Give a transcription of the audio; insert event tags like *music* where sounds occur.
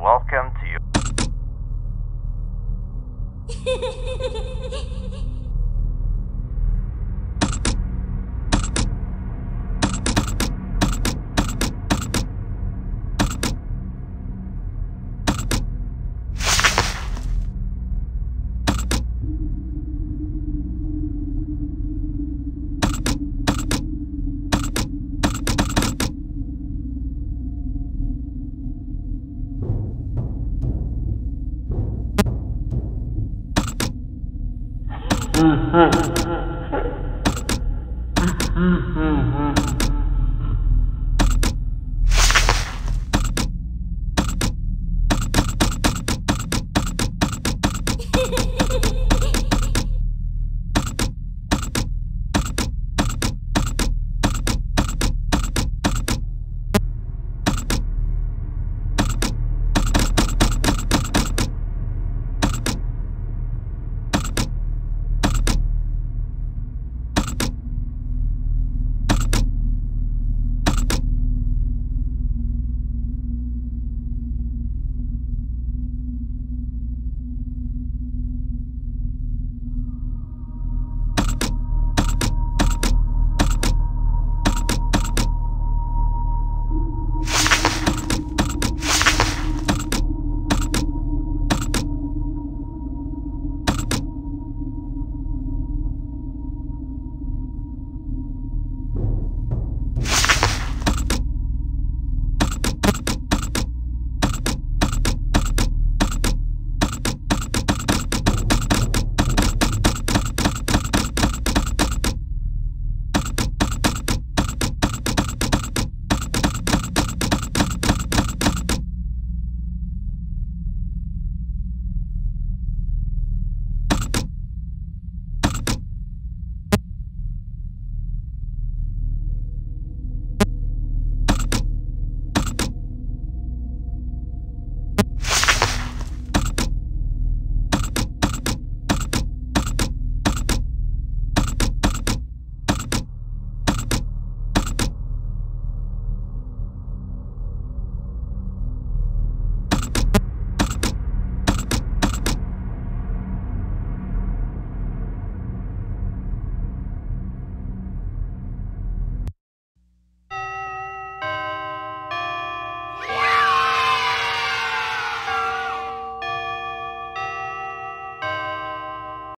welcome to *laughs* Mm-hmm. *laughs* Mm-hmm. *laughs* *laughs*